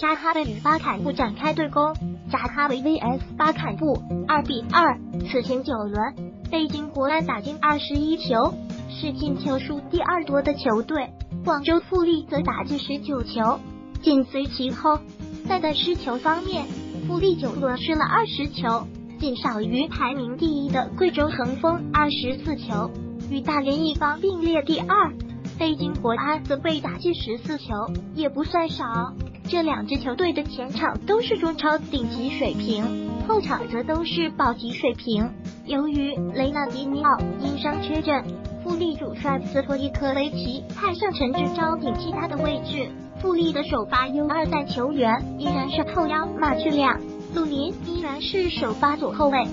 扎哈维与巴坎布展开对攻，扎哈维 vs 巴坎布，二比二。此前九轮，北京国安打进二十一球，是进球数第二多的球队。广州富力则打进十九球，紧随其后。但在失球方面，富力九轮失了二十球，仅少于排名第一的贵州恒丰二十四球，与大连一方并列第二。北京国安则被打进十四球，也不算少。这两支球队的前场都是中超顶级水平，后场则都是保级水平。由于雷纳迪尼奥因伤缺阵，富力主帅斯托伊科维奇派上陈志钊顶替他的位置。富力的首发 U 二代球员依然是后腰马志亮，鲁尼依然是首发左后卫。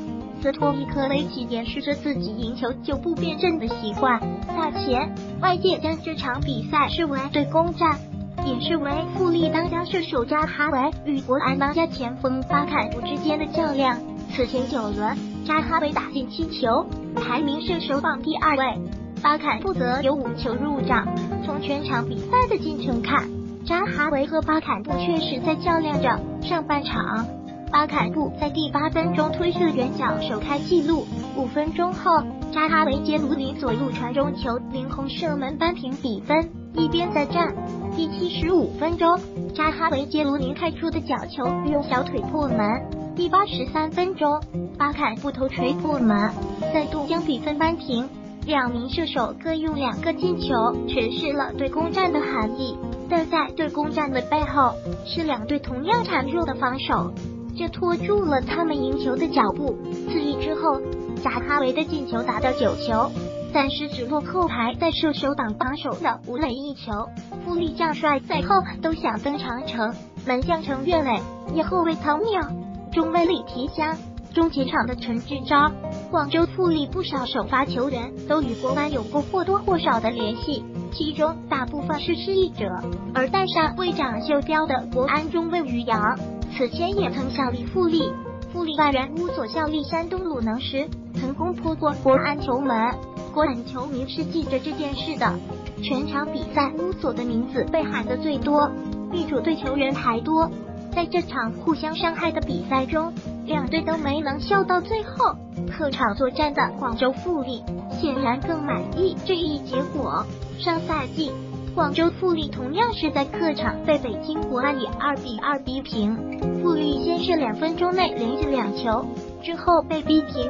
斯托伊科维奇延续着自己赢球就不变阵的习惯。赛前，外界将这场比赛视为对攻战。也是为富力当家射手扎哈维与国安当家前锋巴坎布之间的较量。此前九轮，扎哈维打进七球，排名射手榜第二位。巴坎布则有五球入账。从全场比赛的进程看，扎哈维和巴坎布确实在较量着。上半场，巴坎布在第八分钟推射远角首开纪录，五分钟后，扎哈维接卢林左路传中球，凌空射门扳平比分，一边再战。第七十五分钟，扎哈维接卢宁开出的角球，用小腿破门。第八十三分钟，巴坎布头锤破门，再度将比分扳平。两名射手各用两个进球，诠释了对攻战的含义。但在对攻战的背后，是两队同样孱弱的防守，这拖住了他们赢球的脚步。次日之后，扎哈维的进球达到九球。暂时只落后排在射手榜榜首的吴磊一球。富力将帅赛后都想登长城，门将程岳磊，右后卫唐淼，中卫李提香，中前场的陈志钊。广州富力不少首发球员都与国安有过或多或少的联系，其中大部分是失意者。而带上队长袖标的国安中卫于洋，此前也曾效力富力。富力外援乌索效力山东鲁能时，曾攻破过国安球门。国安球迷是记着这件事的。全场比赛，乌索的名字被喊的最多，比主队球员还多。在这场互相伤害的比赛中，两队都没能笑到最后。客场作战的广州富力显然更满意这一结果。上赛季，广州富力同样是在客场被北京国安以二比二逼平。富力先是两分钟内连进两球，之后被逼平。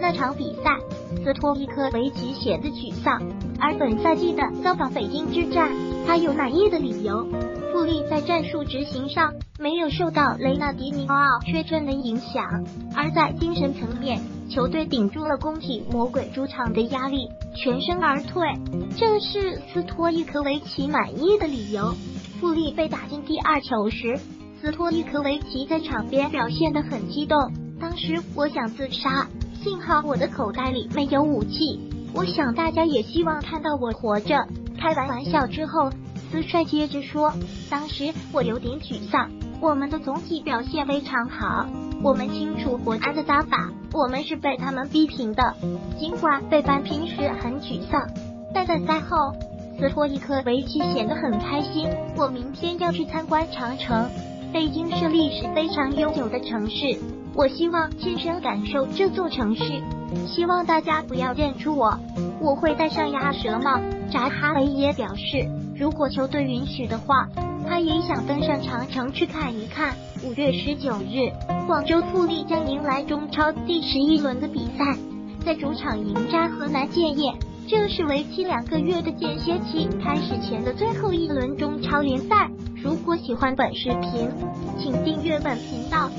那场比赛，斯托伊科维奇显得沮丧，而本赛季的造访北京之战，他有满意的理由。富力在战术执行上没有受到雷纳迪尼奥缺阵的影响，而在精神层面，球队顶住了工体魔鬼主场的压力，全身而退，这是斯托伊科维奇满意的理由。富力被打进第二球时，斯托伊科维奇在场边表现得很激动，当时我想自杀。幸好我的口袋里没有武器，我想大家也希望看到我活着。开完玩笑之后，斯帅接着说：“当时我有点沮丧，我们的总体表现非常好，我们清楚国安的打法，我们是被他们逼平的。尽管被扳平时很沮丧，但在赛后，斯托伊科维奇显得很开心。我明天要去参观长城，北京是历史非常悠久的城市。”我希望亲身感受这座城市，希望大家不要认出我，我会戴上鸭舌帽。扎哈维也表示，如果球队允许的话，他也想登上长城去看一看。五月十九日，广州富力将迎来中超第十一轮的比赛，在主场迎战河南建业，这是为期两个月的间歇期开始前的最后一轮中超联赛。如果喜欢本视频，请订阅本频道。